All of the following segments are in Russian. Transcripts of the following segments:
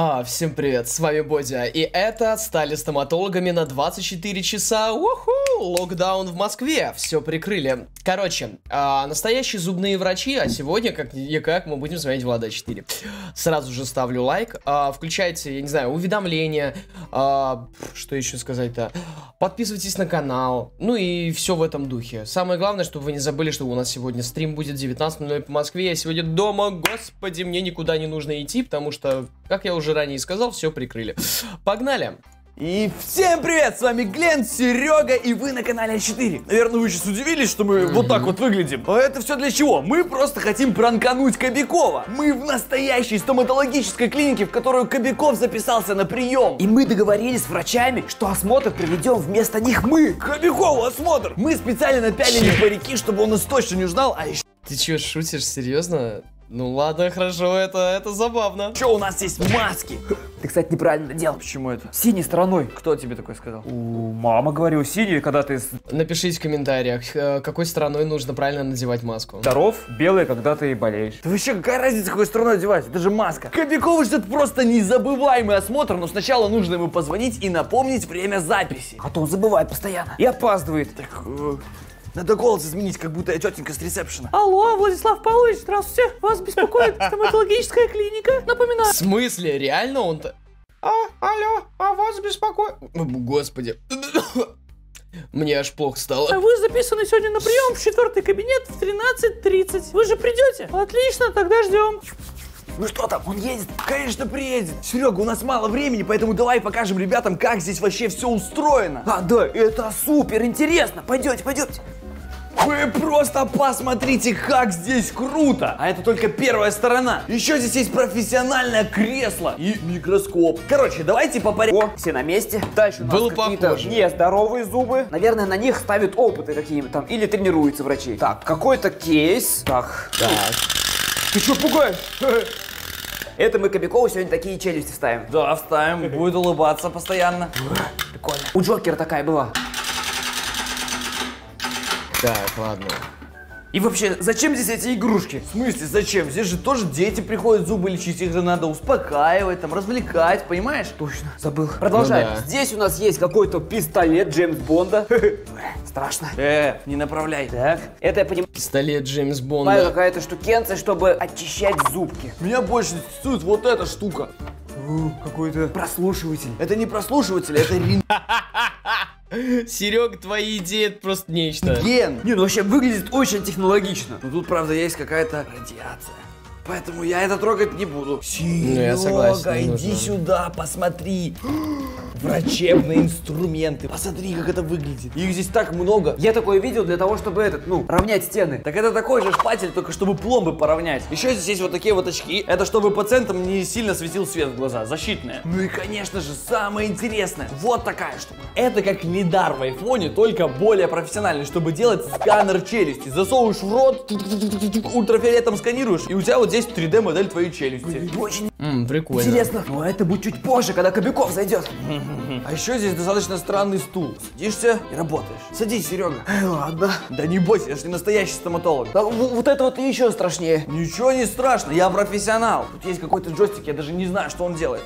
А, всем привет, с вами Бодя, и это стали стоматологами на 24 часа, уху, локдаун в Москве, все прикрыли. Короче, а, настоящие зубные врачи, а сегодня, как никак, мы будем смотреть Влада 4. Сразу же ставлю лайк, а, включайте, я не знаю, уведомления, а, что еще сказать-то, подписывайтесь на канал, ну и все в этом духе. Самое главное, чтобы вы не забыли, что у нас сегодня стрим будет 19.00 по Москве, я сегодня дома, господи, мне никуда не нужно идти, потому что, как я уже ранее сказал, все прикрыли. Погнали! И всем привет, с вами Глен, Серега, и вы на канале А4. Наверное, вы сейчас удивились, что мы вот так вот выглядим. А это все для чего? Мы просто хотим пранкануть Кобякова. Мы в настоящей стоматологической клинике, в которую Кобяков записался на прием. И мы договорились с врачами, что осмотр проведем вместо них мы. Кобякову осмотр! Мы специально напялили парики, чтобы он нас точно не узнал, а еще Ты чё, шутишь, серьезно? Ну ладно, хорошо, это, это забавно. у нас есть маски. Ты, кстати, неправильно делал. Почему это? Синей стороной. Кто тебе такой сказал? У мама говорила, синий, когда ты Напишите в комментариях, э, какой стороной нужно правильно надевать маску. здоров, белый, когда ты болеешь. Да вообще, какая разница, какой стороной одевать? Это же маска. Кобякова ждет просто незабываемый осмотр, но сначала нужно ему позвонить и напомнить время записи. А то он забывает постоянно. И опаздывает. Так, э, надо голос изменить, как будто я тетенька с ресепшена. Алло, Владислав Павлович, здравствуйте. Вас беспокоит стоматологическая клиника. В Напоминаю. смысле? Реально он-то? А, алло, а вас беспокоит? Господи. Мне аж плохо стало. Вы записаны сегодня на прием в четвертый кабинет в 13.30. Вы же придете? Отлично, тогда ждем. Ну что там, он едет? Конечно, приедет. Серега, у нас мало времени, поэтому давай покажем ребятам, как здесь вообще все устроено. А, да, это супер интересно. Пойдете, пойдете. Вы просто посмотрите, как здесь круто! А это только первая сторона. Еще здесь есть профессиональное кресло и микроскоп. Короче, давайте по порядку. О, все на месте. Дальше у нас Было похоже. нездоровые зубы. Наверное, на них ставят опыты какие-нибудь там. Или тренируются врачи. Так, какой-то кейс. Так. Так. Ты что пугаешь? Это мы Кобякову сегодня такие челюсти ставим. Да, вставим, будет улыбаться постоянно. Прикольно. У Джокера такая была. Так, ладно. И вообще, зачем здесь эти игрушки? В смысле, зачем? Здесь же тоже дети приходят зубы лечить, их же надо успокаивать, там, развлекать, понимаешь? Точно, забыл. Продолжаем. Ну да. Здесь у нас есть какой-то пистолет Джеймс Бонда. Страшно. Э, не направляй. Так, это я понимаю Пистолет Джеймс Бонда. какая-то штукенция, чтобы очищать зубки. Меня больше интересует вот эта штука. Какой-то прослушиватель. Это не прослушиватель, это Серег, твои идеи это просто нечто. рентген. Не, ну вообще выглядит очень технологично. Но тут, правда, есть какая-то радиация. Поэтому я это трогать не буду. Ну, я согласен, не иди нужно. сюда, посмотри. Врачебные инструменты. Посмотри, как это выглядит. Их здесь так много. Я такое видел для того, чтобы этот, ну, равнять стены. Так это такой же шпатель, только чтобы пломбы поравнять. Еще здесь есть вот такие вот очки. Это чтобы пациентам не сильно светил свет в глаза. Защитные. Ну и, конечно же, самое интересное. Вот такая штука. Это как лидар в айфоне, только более профессиональный, чтобы делать сканер челюсти. Засовываешь в рот, ультрафиолетом сканируешь, и у тебя вот здесь 3D модель твоей челюсти. Очень М, прикольно. интересно. Но это будет чуть позже, когда Кобяков зайдет. А еще здесь достаточно странный стул. Садишься и работаешь. Садись, Серега. Ладно. Да не бойся, я же не настоящий стоматолог. А, в- вот это вот еще страшнее. Ничего не страшно, я профессионал. Тут есть какой-то джойстик, я даже не знаю, что он делает.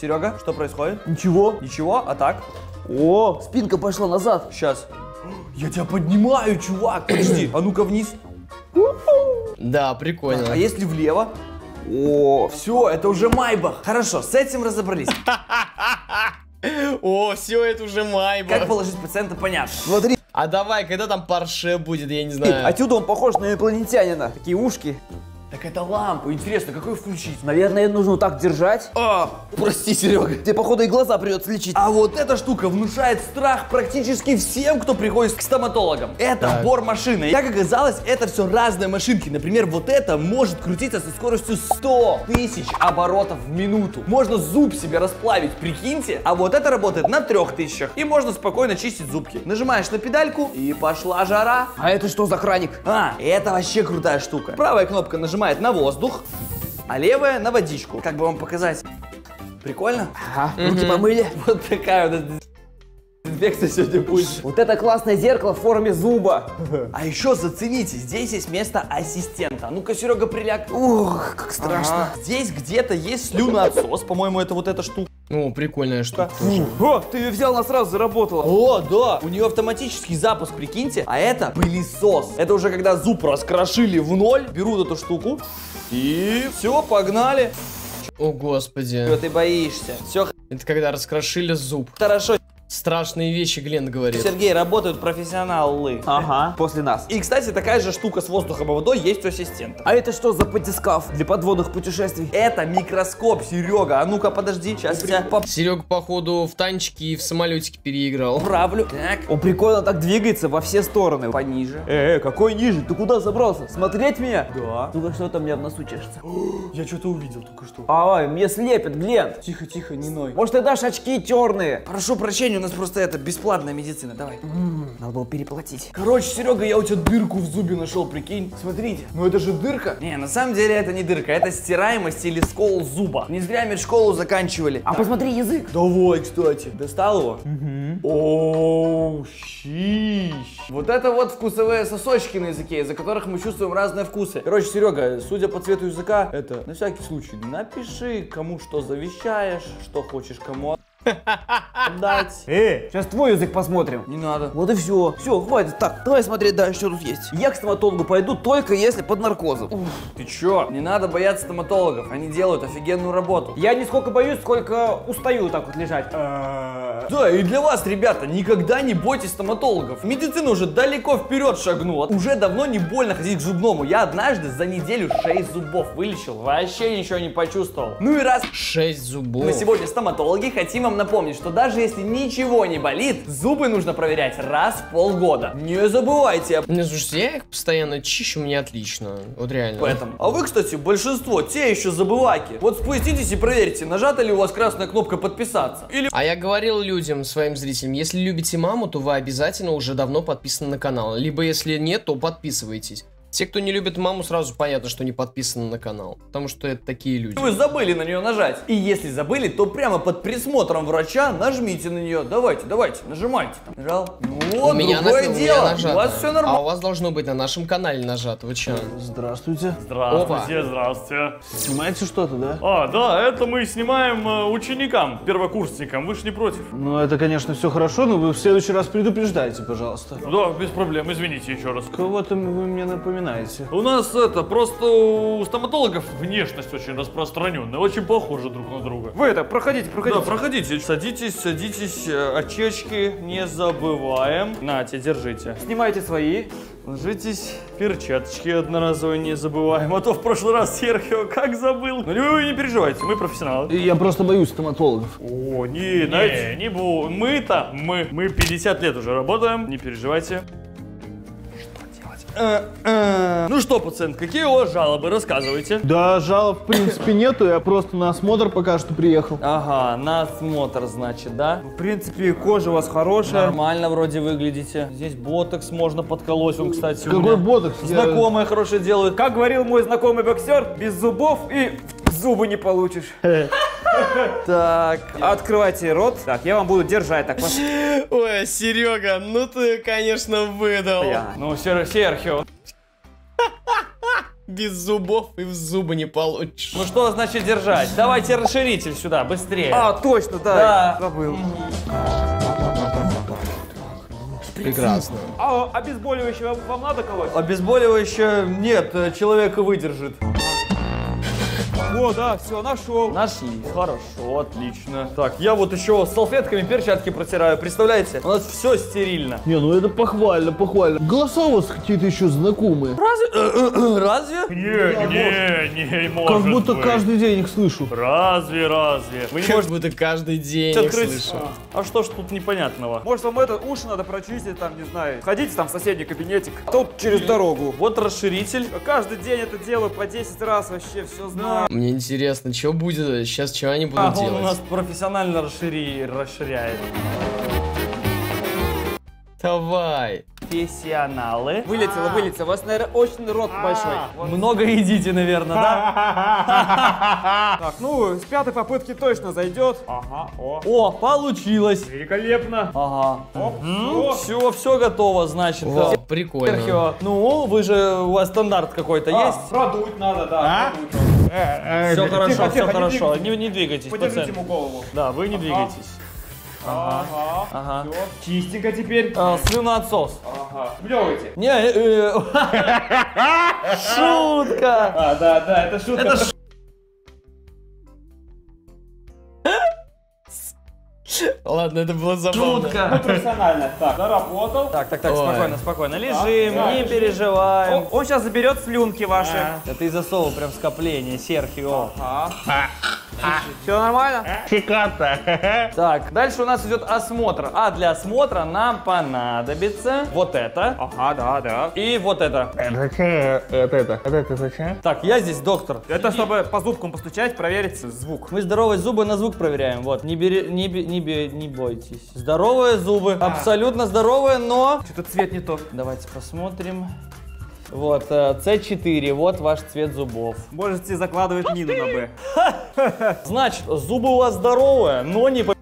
Серега, что происходит? Ничего. Ничего, а так? О, спинка пошла назад. Сейчас. Я тебя поднимаю, чувак. Подожди, а ну-ка вниз. Да, А прикольно. если влево? О, все, это уже Майбах. Хорошо, с этим разобрались. О, все, это уже майба. Как положить пациента, понятно. Смотри, А давай, когда там парше будет, я не знаю. отсюда он похож на инопланетянина. Такие ушки. Так это лампа, интересно, какой включить? Наверное, нужно так держать. А, прости, Серега. Тебе, походу, и глаза придется лечить. А вот эта штука внушает страх практически всем, кто приходит к стоматологам. Это Так. бор-машина. И как оказалось, это все разные машинки. Например, вот это может крутиться со скоростью 100 тысяч оборотов в минуту. Можно зуб себе расплавить, прикиньте. А вот это работает на 3000. И можно спокойно чистить зубки. Нажимаешь на педальку и пошла жара. А это что за краник? А, это вообще крутая штука. Правая кнопка нажимает на воздух, а левая на водичку. Как бы вам показать? Прикольно? Ага, руки помыли. Вот такая вот дезинфекция сегодня будет. Вот это классное зеркало в форме зуба. А еще зацените, здесь есть место ассистента. А Ну-ка, Серега, приляг. Ух, как страшно. Ага. Здесь где-то есть слюноотсос. По-моему, это вот эта штука. О, прикольная штука. О, ты ее взял, она сразу заработала. О, да! У нее автоматический запуск, прикиньте. А это пылесос. Это уже когда зуб раскрошили в ноль, берут эту штуку и все, погнали. О, господи. Чего ты боишься? Все Это когда раскрошили зуб. хорошо. Страшные вещи Глен говорит. Сергей, работают профессионалы. Ага, после нас. И, кстати, такая же штука с воздухом и водой есть у ассистента. А это что за батискаф для подводных путешествий? Это микроскоп, Серега. А ну-ка, подожди, сейчас я Серега, походу, в танчике и в самолетике переиграл. поправлю. Так, Он прикольно так двигается во все стороны. пониже. Э, э, какой ниже? Ты куда забрался? Смотреть меня? Да. Ну-ка, что там у меня в носу чешется? Я что-то увидел только что. Ай, мне слепит, Глент. Тихо, тихо, не ной. Может, ты дашь очки черные? Прошу прощения, у нас просто это бесплатная медицина, давай. Надо было переплатить. Короче, Серега, я у тебя дырку в зубе нашел, прикинь. Смотрите. Ну это же дырка. Не, на самом деле это не дырка, это стираемость или скол зуба. Не зря медшколу заканчивали. А посмотри язык. Давай, кстати. Достал его? Оу, щищ. Вот это вот вкусовые сосочки на языке, из-за которых мы чувствуем разные вкусы. Короче, Серега, судя по цвету языка, это на всякий случай напиши, кому что завещаешь, что хочешь кому отдать. Э, сейчас твой язык посмотрим. Не надо. Вот и все. Все, хватит. Так, давай смотреть дальше, что тут есть. Я к стоматологу пойду только если под наркозом. Ты чё? Не надо бояться стоматологов, они делают офигенную работу. Я не сколько боюсь, сколько устаю так вот лежать. Да, и для вас, ребята, никогда не бойтесь стоматологов. Медицина уже далеко вперед шагнула. Уже давно не больно ходить к зубному. Я однажды за неделю 6 зубов вылечил. Вообще ничего не почувствовал. Ну и раз Шесть зубов. мы сегодня стоматологи, хотим вам напомнить, что даже если ничего не болит, зубы нужно проверять раз в полгода. Не забывайте Не, слушайте, я их постоянно чищу, мне отлично. Вот реально. этом. А вы, кстати, большинство, те еще забываки. Вот спуститесь и проверьте, нажата ли у вас красная кнопка подписаться. Или А я говорил людям, своим зрителям, если любите маму, то вы обязательно уже давно подписаны на канал. Либо если нет, то подписывайтесь. Те, кто не любит маму, сразу понятно, что не подписаны на канал. Потому что это такие люди. Вы забыли на нее нажать. И если забыли, то прямо под присмотром врача нажмите на нее. Давайте, давайте, нажимайте. Нажал. Вот, у меня, другое на- у меня дело. нажато. у вас все А нормально. у вас должно быть на нашем канале нажато. Вы че? Здравствуйте. Здравствуйте, здравствуйте. Снимаете что-то, да? А, да, это мы снимаем э, ученикам, первокурсникам. Вы ж не против? Ну, это, конечно, все хорошо, но вы в следующий раз предупреждайте, пожалуйста. Да, без проблем, извините еще раз. Кого-то вы мне напоминаете. У нас это, просто у стоматологов внешность очень распространенная, очень похожи друг на друга. Вы это, проходите, проходите. Да, проходите, садитесь, садитесь, э, очечки не забываем. Нате, держите. Снимайте свои. Ложитесь, перчаточки одноразовые не забываем, а то в прошлый раз Серхио как забыл. Ну вы не переживайте, мы профессионалы. Я просто боюсь стоматологов. О, не, не, не бу. Мы-то, мы, мы 50 лет уже работаем, не переживайте. Ну что, пациент, какие у вас жалобы? Рассказывайте. Да, жалоб в принципе нету, я просто на осмотр пока что приехал. Ага, на осмотр, значит, да? В принципе, кожа у вас хорошая. Нормально вроде выглядите. Здесь ботокс можно подколоть, он, кстати, у Какой меня ботокс? Я- Знакомые хорошие делают. Как говорил мой знакомый боксер, без зубов и зубы не получишь. Так, Открывайте рот. Так, я вам буду держать так. Ой, Серега, ну ты, конечно, выдал. Я. ну, Сер- Серхио. Без зубов и в зубы не получишь. Ну что значит держать? Давайте расширитель сюда, быстрее. А, точно, да. Да. Забыл. Прекрасно. А обезболивающее вам, вам надо колоть? Обезболивающее нет, э, человека выдержит. О, да, все, нашел. Нашли. Хорошо, отлично. Так, я вот еще салфетками перчатки протираю, представляете? У нас все стерильно. Не, ну это похвально, похвально. Голоса у вас какие-то еще знакомые. Разве? Э, Разве? Не, не, не, может Как будто быть. каждый день их слышу. Разве, разве? Вы не Как можете будто каждый день их открыть? слышу. А что ж тут непонятного? Может, вам это уши надо прочистить, там, не знаю. Ходите там в соседний кабинетик. Тут через дорогу. Вот расширитель. Каждый день это делаю по 10 раз, вообще все знаю. Мне интересно, что будет сейчас, что они будут А, он делать? у нас профессионально расшири... расширяет. Давай. Профессионалы. Вылетело, вылетело. У вас, наверное, очень рот большой. Много едите, наверное, да? Так, ну, с пятой попытки точно зайдет. Ага, о. О, получилось. Великолепно. Ага. Оп, Все, все готово, значит. Прикольно. Серхио, ну, вы же, у вас стандарт какой-то есть? Продуть надо, да. Все хорошо, тихо, все тихо, не хорошо. Не, не двигайтесь, Подержите ему голову. Да, вы не двигайтесь. Ага. Ага. Всё. Чистенько теперь. А, слюноотсос. Ага. Блевайте. Не, э, э, шутка. А, да, да, это шутка. Это ш- Ладно, это было забавно. шутка. Профессионально. Так, заработал. Так, так, так, Ой. спокойно, спокойно. Лежим, не переживаем. Он сейчас заберет слюнки ваши. Это из-за сова прям скопление, Серхио. Все нормально? Так, дальше у нас идет осмотр. А для осмотра нам понадобится вот это Ага, да, да. и вот это. Зачем это это? Это это зачем? Так, я здесь доктор. Это чтобы по зубкам постучать, проверить звук. Мы здоровые зубы на звук проверяем. Вот, не бери, не, не, бе- не бойтесь. Здоровые зубы, абсолютно здоровые, но... Что-то цвет не тот. Давайте посмотрим. Вот, э, C4, вот ваш цвет зубов. Можете закладывать мину на Б. Значит, зубы у вас здоровые, но не по-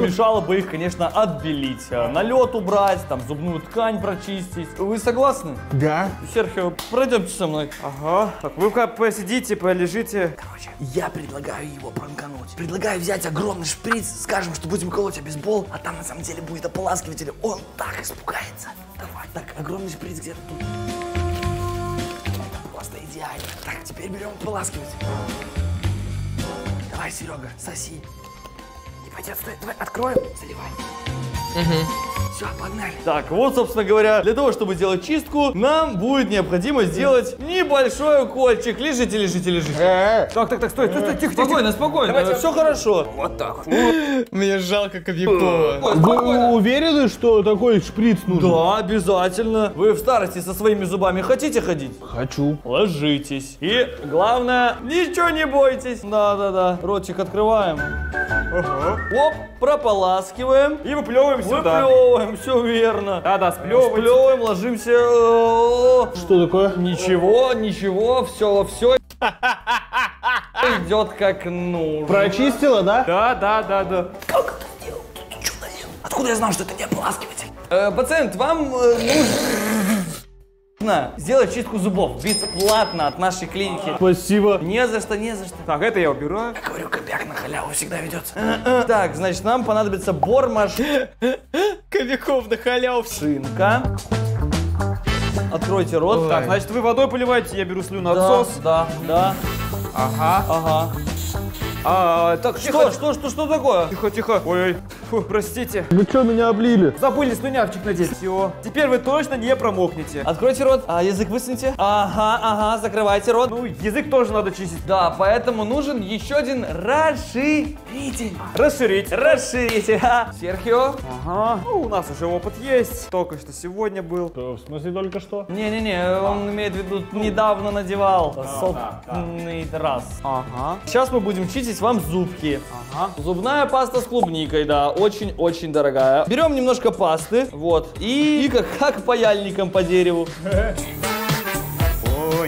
Мешало бы их, конечно, отбелить, э, налет убрать, там зубную ткань прочистить. Вы согласны? Да. Серхио, пройдемте со мной. Ага. Так, вы пока посидите, полежите. Короче, я предлагаю его пранкануть. Предлагаю взять огромный шприц, скажем, что будем колоть обезбол, а там на самом деле будет ополаскиватель. Он так испугается. Давай. Так, огромный шприц где-то тут. Это просто идеально. Так, теперь берем ополаскиватель. Давай, Серега, соси. Пойдет, стой, давай, откроем, заливай. Все, погнали. Так, вот, собственно говоря, для того, чтобы сделать чистку, нам будет необходимо сделать небольшой укольчик. Лежите, лежите, лежите. Так, так, так, стой, стой, стой, тихо, тихо. Спокойно, спокойно, все хорошо. Мне жалко Кобякова. Вы уверены, что такой шприц нужен? Да, обязательно. Вы в старости со своими зубами хотите ходить? Хочу. Ложитесь. И главное, ничего не бойтесь. Да-да-да. Ротик открываем. Оп, прополаскиваем. И выплевываем сюда. Выплевываем, все верно. Да-да, сплевывайте. Сплевываем, ложимся. О, Что такое? Ничего, ничего, все, все идет как нужно. Прочистила, да? Да, да, да, да. Как ты сделал? Ты что налил? Откуда я знал, что это не ополаскиватель? Э, пациент, вам э, нужно сделать чистку зубов бесплатно от нашей клиники. Спасибо. Не за что, не за что. Так, это я убираю. Говорю, копяк на халяву всегда ведется. Так, значит, нам понадобится бормашинка. Кобяков на халяву. Откройте рот. Так, значит, вы водой поливаете, я беру слюну да, отсос. да, да. Ага. Ага. А, так, Что, тихо, что, что, что такое? тихо, тихо. Ой, фу, простите. Вы что, меня облили? Забыли слюнявчик надеть. Все. Теперь вы точно не промокнете. Откройте рот. А, язык высуньте. Ага, ага, закрывайте рот. Ну, язык тоже надо чистить. Да, поэтому нужен еще один расширитель. Расширить. Расширитель. а. Серхио. Ага. Ну, у нас уже опыт есть. Только что сегодня был. В смысле только что? Не-не-не, он имеет в виду, недавно надевал. Собственный раз. Ага. Сейчас мы будем чистить вам зубки. Ага. Зубная паста с клубникой, да, очень-очень дорогая. Берем немножко пасты, вот, и, и как, как паяльником по дереву.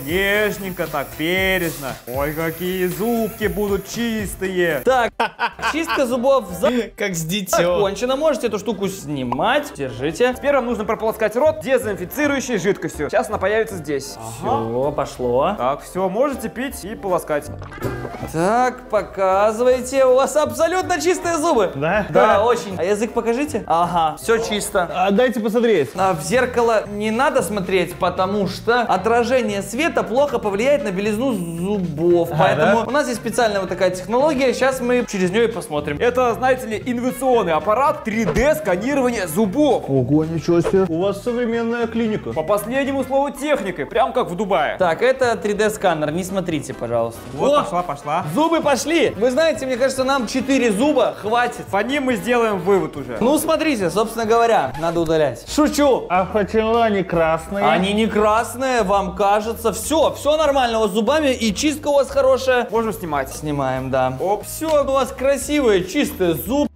Нежненько так, бережно. Ой, какие зубки будут чистые. Так, чистка зубов Как с дитё. закончена. Можете эту штуку снимать. Держите. Теперь вам нужно прополоскать рот дезинфицирующей жидкостью. Сейчас она появится здесь. Все, пошло. Так, все, можете пить и полоскать. Так, показывайте. У вас абсолютно чистые зубы. Да? Да, очень. А язык покажите. Ага, все чисто. А дайте посмотреть. А в зеркало не надо смотреть, потому что отражение света плохо повлияет на белизну зубов. Поэтому у нас есть специальная вот такая технология. Сейчас мы через нее и посмотрим. Это, знаете ли, инновационный аппарат 3D сканирования зубов. Ого, ничего себе. У вас современная клиника. По последнему слову техникой, прям как в Дубае. Так, это 3D сканер. Не смотрите, пожалуйста. Вот, О, пошла, пошла. зубы пошли. Вы знаете, мне кажется, нам 4 зуба хватит. По ним мы сделаем вывод уже. Ну, смотрите, собственно говоря, надо удалять. Шучу. А почему они красные? Они не красные, вам кажется. Все, все нормально у вас с зубами, и чистка у вас хорошая. Можем снимать. Снимаем, да. Оп. Все, у вас красивые, чистые зубы.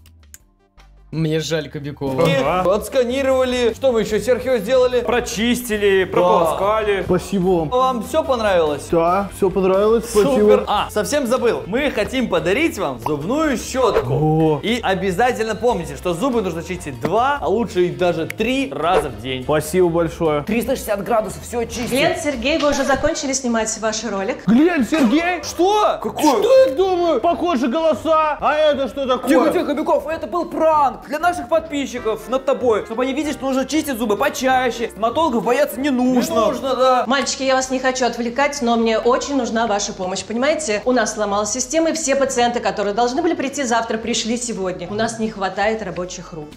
Мне жаль Кобякова. И отсканировали. Что мы еще, Серхио, сделали? Прочистили, прополоскали. Спасибо вам. Вам все понравилось? Да, все понравилось, Супер. спасибо. А, совсем забыл. Мы хотим подарить вам зубную щетку. О, И обязательно помните, что зубы нужно чистить два, а лучше и даже три раза в день. спасибо большое. 360 градусов, все чистим. Глен, Сергей, вы уже закончили снимать ваш ролик? Глянь, Сергей! Что? Какой? Что я думаю? Похоже голоса. А это что такое? Тихо, тихо, Кобяков, это был пранк для наших подписчиков над тобой, чтобы они видели, что нужно чистить зубы почаще, стоматологов бояться не Не нужно. нужно, да. Мальчики, я вас не хочу отвлекать, но мне очень нужна ваша помощь. Понимаете, у нас сломалась система, и все пациенты, которые должны были прийти завтра, пришли сегодня. У нас не хватает рабочих рук.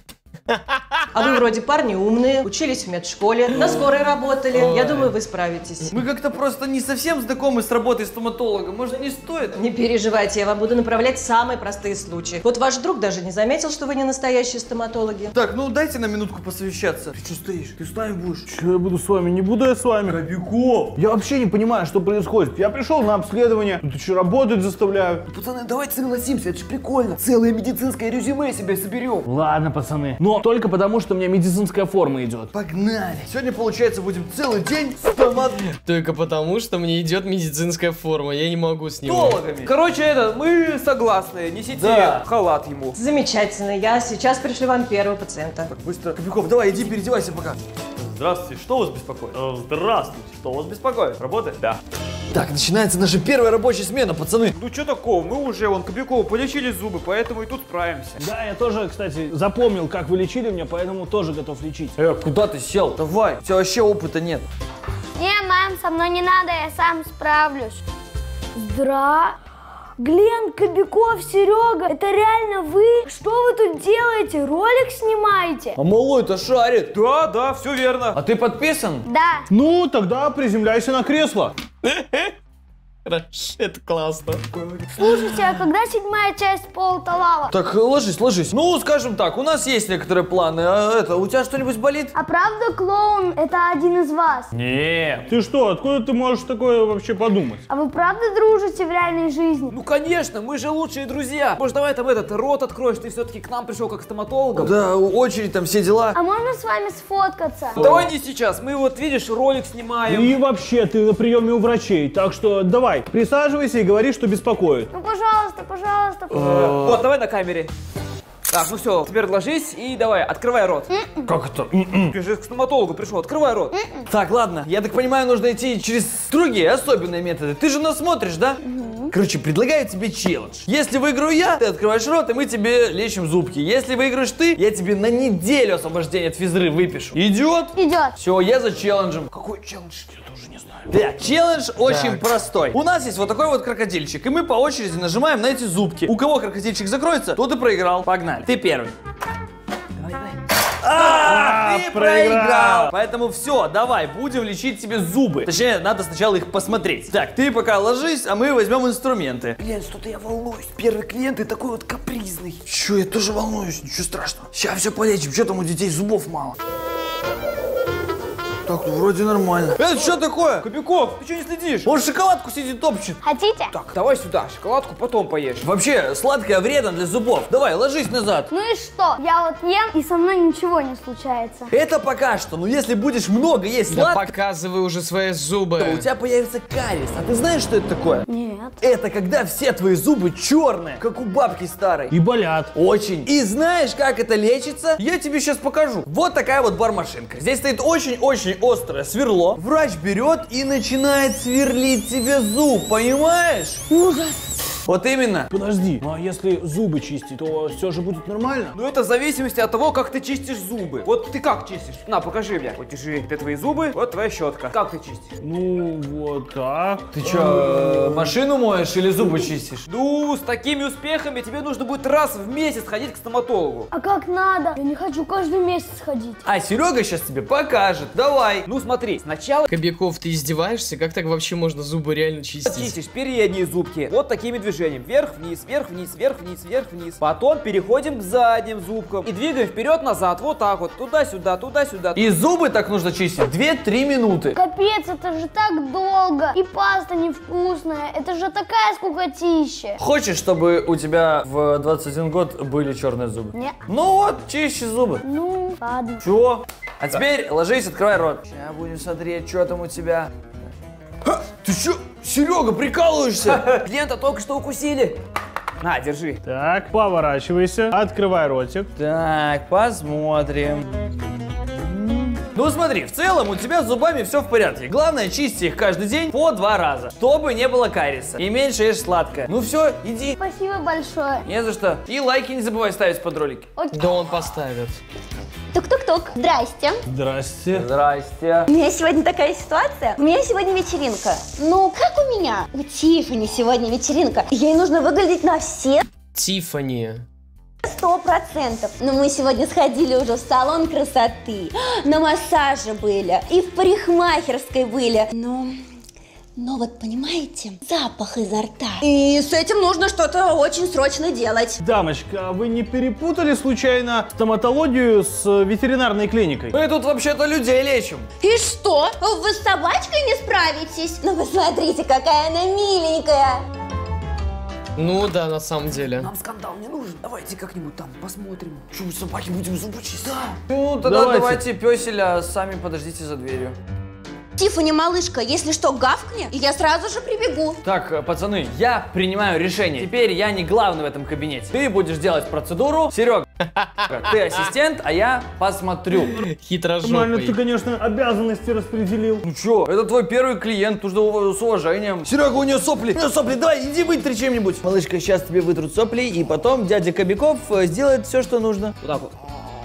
А вы вроде парни умные, учились в медшколе, на скорой работали. Я думаю, вы справитесь. Мы как-то просто не совсем знакомы с работой стоматолога. Может, не стоит? Не переживайте, я вам буду направлять самые простые случаи. Вот ваш друг даже не заметил, что вы не настоящие стоматологи. Так, ну дайте на минутку посовещаться. Ты что стоишь? Ты с нами будешь? Че я буду с вами? Не буду я с вами. Кобяков! Я вообще не понимаю, что происходит. Я пришел на обследование, тут еще работать заставляют. Пацаны, давайте согласимся, это же прикольно. Целое медицинское резюме себе соберем. Ладно, пацаны. Но только потому, что у меня медицинская форма идет. Погнали! Сегодня, получается, будем целый день стоматологами. Только потому, что мне идет медицинская форма. Я не могу с ним. Короче, это, мы согласны, несите Да. халат ему. Замечательно, я сейчас пришлю вам первого пациента. Быстро. Кобяков, давай, иди переодевайся пока. Здравствуйте, что вас беспокоит? Здравствуйте, что вас беспокоит? Работает? Да. Так, начинается наша первая рабочая смена, пацаны. Ну что такого, мы уже, вон, Кобякову полечили зубы, поэтому и тут справимся. Да, я тоже, кстати, запомнил, как вы лечили меня, поэтому тоже готов лечить. Э, куда ты сел? Давай, у тебя вообще опыта нет. Не, мам, со мной не надо, я сам справлюсь. Здра... Глен, Кобяков, Серега, это реально вы? Что вы тут делаете? Ролик снимаете? А малой-то шарит. Да, да, все верно. А ты подписан? Да. Ну, тогда приземляйся на кресло. Хорошо, это классно. Слушайте, а когда седьмая часть Полта Лава? Так, ложись, ложись. Ну, скажем так, у нас есть некоторые планы. А это, у тебя что-нибудь болит? А правда клоун это один из вас? Нет. Ты что, откуда ты можешь такое вообще подумать? А вы правда дружите в реальной жизни? Ну конечно, мы же лучшие друзья. Может, давай там этот рот откроешь, ты все-таки к нам пришел как стоматологом. Да, очередь там, все дела. А можно с вами сфоткаться? Давай не сейчас, мы вот, видишь, ролик снимаем. И вообще, ты на приеме у врачей, так что давай, присаживайся и говори, что беспокоит. Ну, пожалуйста, пожалуйста. Вот, давай на камере. Так, ну все, теперь ложись и давай, открывай рот. Как это? Ты же к стоматологу пришел, открывай рот. Так, ладно. Я так понимаю, нужно идти через другие особенные методы. Ты же нас смотришь, да? Короче, предлагаю тебе челлендж. Если выиграю я, ты открываешь рот, и мы тебе лечим зубки. Если выиграешь ты, я тебе на неделю освобождения от физры выпишу. Идет? Идет. Все, я за челленджем. Какой челлендж? Я тоже не знаю. Да, челлендж очень простой. У нас есть вот такой вот крокодильчик, и мы по очереди нажимаем на эти зубки. У кого крокодильчик закроется, тот и проиграл. Погнали. Ты первый. А, проиграл. Поэтому все, давай, будем лечить тебе зубы. Точнее, надо сначала их посмотреть. Так, ты пока ложись, а мы возьмем инструменты. Блин, что-то я волнуюсь. Первый клиент и такой вот капризный. Че, я тоже волнуюсь, ничего страшного. Сейчас все полечим, что там у детей зубов мало. Так, вроде нормально. Это что такое? Кобяков, ты что не следишь? Он шоколадку сидит топчет. Хотите? Так, давай сюда, шоколадку потом поешь. Вообще, сладкое вредно для зубов. Давай, ложись назад. Ну и что? Я вот ем, и со мной ничего не случается. Это пока что, но если будешь много есть Да сладкого, показывай уже свои у зубы. тебя появится кариес. А ты знаешь, что это такое? Нет. Это когда все твои зубы черные, как у бабки старой. И болят. Очень. И знаешь, как это лечится? Я тебе сейчас покажу. Вот такая вот бармашинка. Здесь стоит очень-очень острое сверло. Врач берет и начинает сверлить тебе зуб, понимаешь? Ужас. Вот именно. Подожди, ну а если зубы чистить, то все же будет нормально? Ну это в зависимости от того, как ты чистишь зубы. Вот ты как чистишь? На, покажи мне. Вот держи, это твои зубы, вот твоя щетка. Как ты чистишь? Ну, вот так. Ты что, машину моешь или зубы чистишь? Ну, с такими успехами тебе нужно будет раз в месяц ходить к стоматологу. А как надо? Я не хочу каждый месяц ходить. А Серега сейчас тебе покажет. Давай. Ну смотри, сначала Кобяков, ты издеваешься? Как так вообще можно зубы реально чистить? чистишь передние зубки вот такими движениями. Движением. Вверх-вниз, вверх-вниз, вверх-вниз, вверх-вниз. Потом переходим к задним зубкам. И двигаем вперед-назад, вот так вот, туда-сюда, туда-сюда. И зубы так нужно чистить 2-3 минуты. Капец, это же так долго. И паста невкусная. Это же такая скукотища. Хочешь, чтобы у тебя в 21 год были черные зубы? Не. Ну вот, чище зубы. Ну, ладно. Все. А теперь ложись, открывай рот. Сейчас будем смотреть, что там у тебя. Ха, Ты что, Серега, прикалываешься? Клиента только что укусили. На, держи. Так, поворачивайся, открывай ротик. Так, посмотрим. Ну смотри, в целом у тебя с зубами все в порядке. Главное, чисти их каждый день по два раза, чтобы не было кариеса. И меньше ешь сладкое. Ну все, иди. Спасибо большое. Не за что. И лайки не забывай ставить под ролики. Да он поставит. Тук-тук-тук. Здрасте. Здрасте. Здрасте. У меня сегодня такая ситуация. У меня сегодня вечеринка. Ну, как у меня? У Тиффани сегодня вечеринка. Ей нужно выглядеть на все Тиффани. Процентов. Но мы сегодня сходили уже в салон красоты. На массаже были. И в парикмахерской были. Но... Но вот понимаете, запах изо рта. И с этим нужно что-то очень срочно делать. Дамочка, а вы не перепутали случайно стоматологию с ветеринарной клиникой? Мы тут вообще-то людей лечим. И что? Вы с собачкой не справитесь? Ну, посмотрите, какая она миленькая. Ну да, на самом деле. Нам скандал не нужен. Давайте как-нибудь там посмотрим. Что, собаки будем зубы чистить? Да. Ну, тогда Давайте. давайте, пёселя, сами подождите за дверью. Тиффани, малышка, если что, гавкни, и я сразу же прибегу. Так, э, пацаны, я принимаю решение. Теперь я не главный в этом кабинете. Ты будешь делать процедуру. Серега, ты ассистент, а я посмотрю. Нормально, ты, конечно, обязанности распределил. Ну чё, это твой первый клиент, нужно ув- с уважением. Серега, у нее сопли, у нее сопли, давай, иди вытри чем-нибудь. Малышка, сейчас тебе вытрут сопли, и потом дядя Кобяков э, сделает все, что нужно. Вот так вот.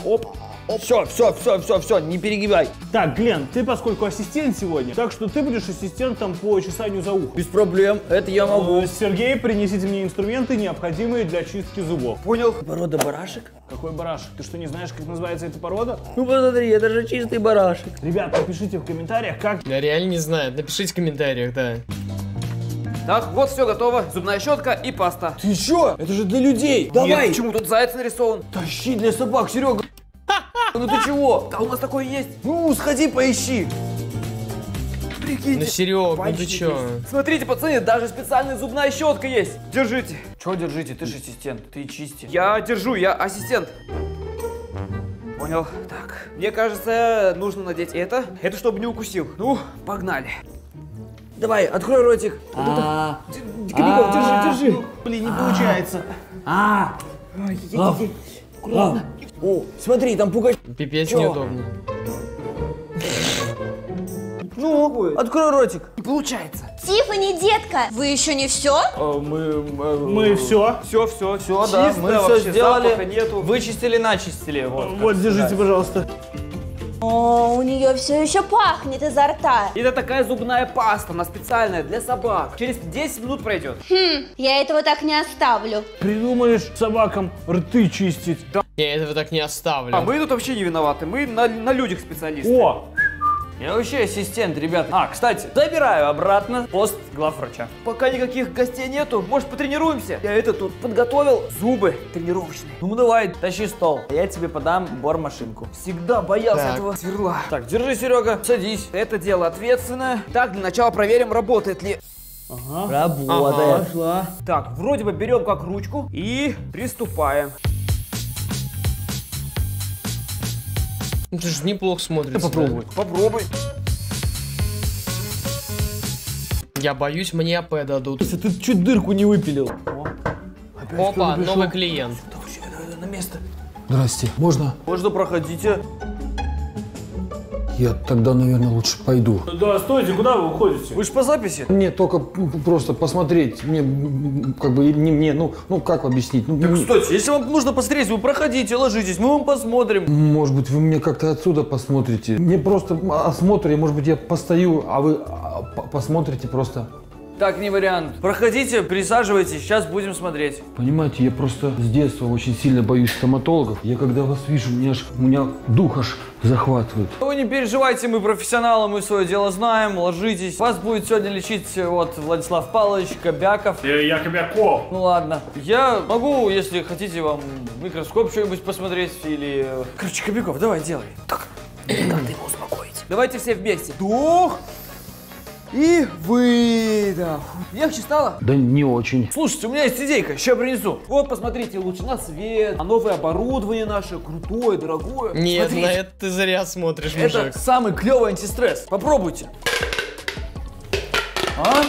Оп. Все, все, все, все, все, не перегибай. Так, Глен, ты поскольку ассистент сегодня, так что ты будешь ассистентом по чесанию за ухом. Без проблем, это я могу. Э, Сергей, принесите мне инструменты, необходимые для чистки зубов. Понял. Порода барашек? Какой барашек? Ты что, не знаешь, как называется эта порода? Ну посмотри, это же чистый барашек. Ребят, напишите в комментариях, как Я реально не знаю. Напишите в комментариях, да. Так, вот все готово. Зубная щетка и паста. Ты чё? Это же для людей. Нет, Давай. почему тут заяц нарисован? Тащи для собак, Серега. Ну ты чего? Да у нас такое есть. Ну, сходи поищи. Прикиньте. Ну, Серег, ну ты чё? есть. Смотрите, пацаны, даже специальная зубная щетка есть. Держите. Чего держите? Ты же ассистент, ты чисти. Я держу, я ассистент. Понял. Так, мне кажется, нужно надеть это. Это чтобы не укусил. Ну, погнали. Давай, открой ротик. Кобяков, держи, держи. Блин, не получается. О, смотри, там пугач. Пипец неудобно. Ну, открой ротик. Не получается. Тиффани, детка, вы еще не все? Мы, Мы все. Все, все, все, да, мы все сделали. запаха нету. Вычистили, начистили. Вот. Вот, держите, пожалуйста. О, у нее все еще пахнет изо рта. Это такая зубная паста, она специальная для собак. Через 10 минут пройдет. Хм, я этого так не оставлю. Придумаешь собакам рты чистить. Я этого так не оставлю. А мы тут вообще не виноваты, мы на, на людях специалисты. О, Я вообще ассистент, ребят. А, кстати, забираю обратно пост главврача. Пока никаких гостей нету, может потренируемся? Я это тут подготовил зубы тренировочные. Ну давай, тащи стол. Я тебе подам бормашинку. Всегда боялся Так. этого сверла. Так, держи, Серега, садись. Это дело ответственное. Так, для начала проверим, работает ли. Работает. Пошла. Так, вроде бы берем как ручку и приступаем. Ну, Это же неплохо смотрится. попробуй. Попробуй. да. Я боюсь, мне АП дадут. Ты чуть дырку не выпилил. Опа, новый клиент. На место. Здрасте. Можно? Можно проходите. Я тогда, наверное, лучше пойду. Да, стойте, куда вы уходите? Вы же по записи. Мне только просто посмотреть. Мне как бы не мне, ну, ну как объяснить? Ну, м, Кстати, если вам нужно посмотреть, вы проходите, ложитесь, мы вам посмотрим. Может быть, вы мне как-то отсюда посмотрите. Мне просто осмотр, и, может быть, я постою, а вы а, по- посмотрите просто. Так, не вариант. Проходите, присаживайтесь, сейчас будем смотреть. Понимаете, я просто с детства очень сильно боюсь стоматологов. Я когда вас вижу, меня, аж, у меня дух аж захватывает. Вы не переживайте, мы профессионалы, мы свое дело знаем, ложитесь. Вас будет сегодня лечить вот Владислав Павлович Кобяков. Я Кобяков. Ну ладно. Я могу, если хотите, вам микроскоп что-нибудь посмотреть или... Короче, Кобяков, давай, делай. Так, Давайте все вместе. Вдох. И выдох. Легче стало? Да не очень. слушайте, у меня есть идейка, сейчас принесу. Вот, посмотрите, лучше на свет, а новое оборудование наше, крутое, дорогое. Нет, Смотрите, на это ты зря смотришь, Это мужик. самый клевый антистресс. Попробуйте. А?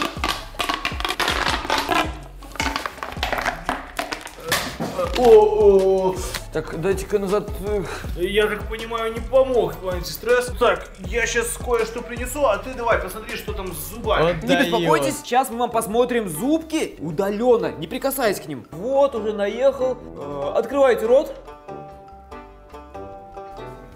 О, о. Так, дайте-ка назад. Эх. Я так понимаю, не помог твой антистресс. Так, я сейчас кое-что принесу, а ты давай посмотри, что там с зубами. Вот Не беспокойтесь, сейчас мы вам посмотрим зубки удаленно, не прикасаясь к ним. Вот, уже наехал. Э, Открывайте рот.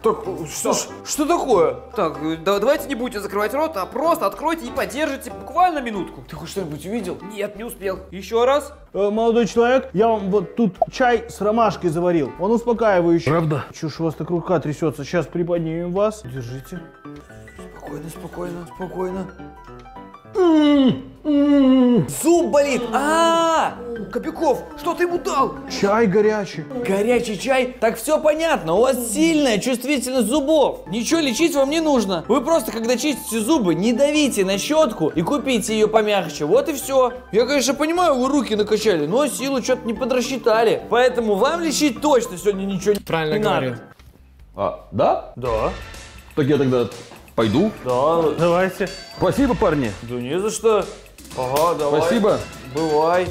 Так, что, ж- что такое? Так, э, да- давайте не будете закрывать рот, а просто откройте и подержите буквально минутку. Ты хоть что-нибудь увидел? Нет, не успел. Еще раз. Э, молодой человек, я вам вот тут чай с ромашкой заварил. Он успокаивающий. Правда? Ж у вас так рука трясется? Сейчас приподнимем вас. Держите. Спокойно, спокойно, спокойно. Зуб болит. А, Кобяков, что ты ему дал? Чай горячий. горячий чай. Так все понятно. У вас сильная чувствительность зубов. Ничего лечить вам не нужно. Вы просто, когда чистите зубы, не давите на щетку и купите ее помягче. Вот и все. Я, конечно, понимаю, вы руки накачали, но силу что-то не подрасчитали. Поэтому вам лечить точно сегодня ничего не Правильно не надо. А, да? Да, Так я тогда пойду. да, Давайте. Спасибо, парни. да не за что. Ага, давай. Спасибо. Бывай.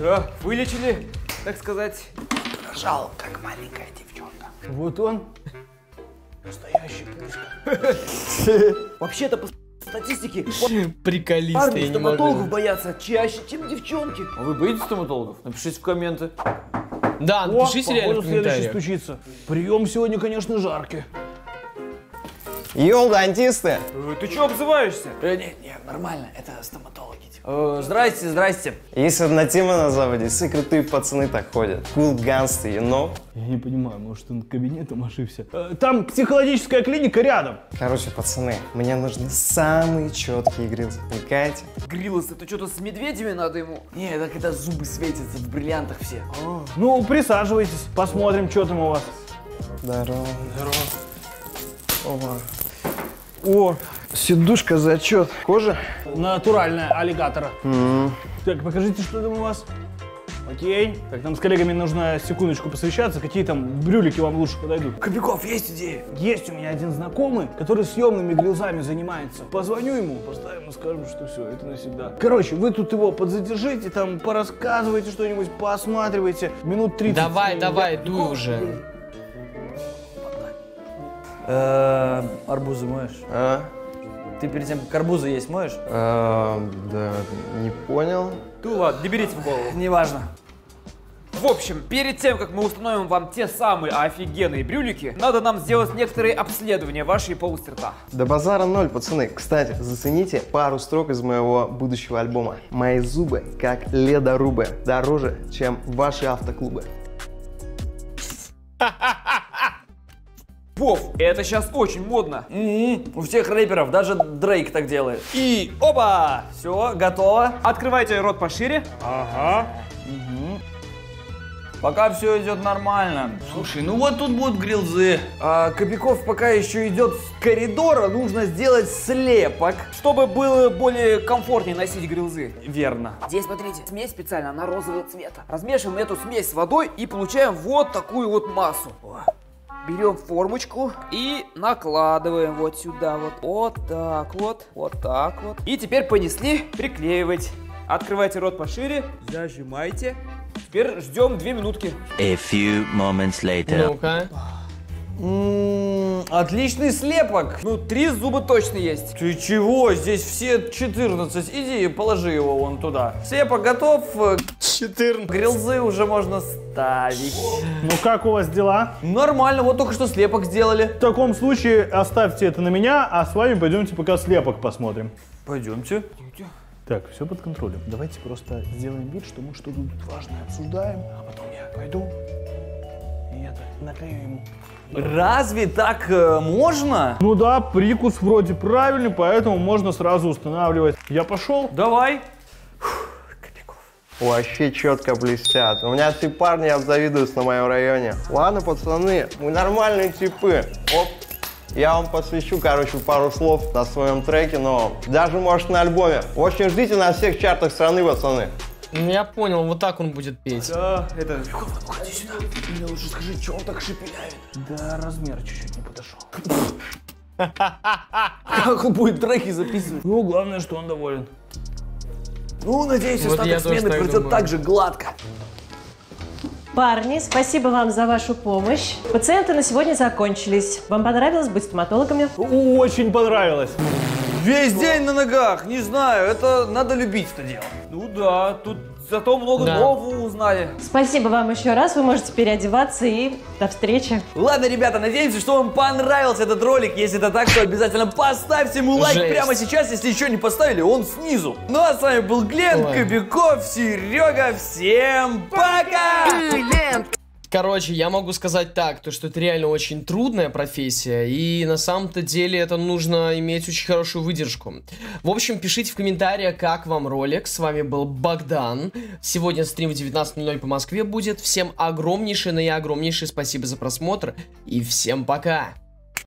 Да, вылечили, так сказать. Ржал, как маленькая девчонка. Вот он. Вообще-то по статистике Приколист, парни стоматологов боятся чаще, чем девчонки. А вы боитесь стоматологов? Напишите в комменты. Да, О, напишите реально в комментариях. стучится. Прием сегодня, конечно, жаркий. Йоу, дантисты! Э, Ты чё обзываешься? Э, не, не, нормально, это стоматологи. Типа. Э, здрасте, здрасте. Есть одна тема на Западе, все крутые пацаны так ходят. Cool gangster, you know? Я не понимаю, может, он кабинетом ошибся. Э, Там психологическая клиника рядом. Короче, пацаны, мне нужны самые четкие грилзы, понимаете? Гриллос, это что-то с медведями надо ему? Не, это когда зубы светятся в бриллиантах все. Ну, присаживайтесь, посмотрим, что там у вас. Здорово. Здорово. О, Сидушка, зачет. Кожа? натуральная аллигатора. Так, покажите, что там у вас. Окей. Так, нам с коллегами нужно секундочку посовещаться, какие там брюлики вам лучше подойдут. Кобяков, есть идея? Есть у меня один знакомый, который съемными грилзами занимается. Позвоню ему, поставим и скажем, что все, это навсегда. Короче, вы тут его подзадержите, там порассказывайте что-нибудь, посматривайте. Минут 30. Давай, давай, дуй уже. Э, арбузы моешь? А? Ты перед тем, как арбузы есть, моешь? А, да, не понял. Ну ладно, не берите в голову. Неважно. В общем, перед тем, как мы установим вам те самые офигенные брюлики, надо нам сделать некоторые обследования вашей полости рта. Да базара ноль, пацаны. Кстати, зацените пару строк из моего будущего альбома. Мои зубы, как ледорубы, дороже, чем ваши автоклубы. Вов, это сейчас очень модно. Мгм, У всех рэперов, даже Дрейк так делает. И опа! Все, готово. Открывайте рот пошире. Пока все идет нормально. Слушай, ну вот тут будут грилзы. А Кобяков пока еще идет с коридора, нужно сделать слепок. Чтобы было более комфортнее носить грилзы. Верно. Здесь, смотрите, смесь специально, она розового цвета. Размешиваем эту смесь с водой и получаем вот такую вот массу. Берем формочку и накладываем вот сюда, вот, вот так вот, вот так вот. И теперь понесли приклеивать. Открывайте рот пошире, зажимайте. Теперь ждем две минутки. A few moments later. Ну-ка. М, Отличный слепок. Ну, три зуба точно есть. Ты чего? Здесь все 14. Иди и положи его вон туда. Слепок готов. 14. Грилзы уже можно ставить. Ну как у вас дела? Нормально, вот только что слепок сделали. В таком случае оставьте это на меня, а с вами пойдемте пока слепок посмотрим. Пойдемте. Так, все под контролем. Давайте просто сделаем вид, что мы что-то тут важное обсуждаем, а потом я пойду и это, наклею ему. Разве так э, можно? Ну да, прикус вроде правильный, поэтому можно сразу устанавливать. Я пошел. Давай. Вообще четко блестят. У меня все парни обзавидуются на моем районе. Ладно, пацаны, мы нормальные типы. Оп. Я вам посвящу, короче, пару слов на своем треке, но даже, может, на альбоме. В общем, ждите на всех чартах страны, пацаны. Ну, я понял, вот так он будет петь. Да, это... Уходи сюда. Мне лучше скажи, что он так шепеляет. Да, размер чуть-чуть не подошел. Как он будет треки записывать? Ну, главное, что он доволен. Ну, надеюсь, Вот остаток смены так пройдет думаю. так же гладко. Парни, спасибо вам за вашу помощь. Пациенты на сегодня закончились. Вам понравилось быть стоматологами? Очень понравилось. Весь день на ногах, не знаю, это надо любить это дело. Ну да, тут зато много Да. нового узнали. Спасибо вам еще раз. Вы можете переодеваться и до встречи. Ладно, ребята, надеемся, что вам понравился этот ролик. Если это так, то обязательно поставьте ему лайк Жесть. прямо сейчас. Если еще не поставили, он снизу. Ну а с вами был Глен, Ой. Кобяков, Серега. Всем пока! Короче, я могу сказать так, то что это реально очень трудная профессия, и на самом-то деле это нужно иметь очень хорошую выдержку. В общем, пишите в комментариях, как вам ролик. С вами был Богдан. Сегодня стрим в 19.00 по Москве будет. Всем огромнейшее, и огромнейшее спасибо за просмотр, и всем пока!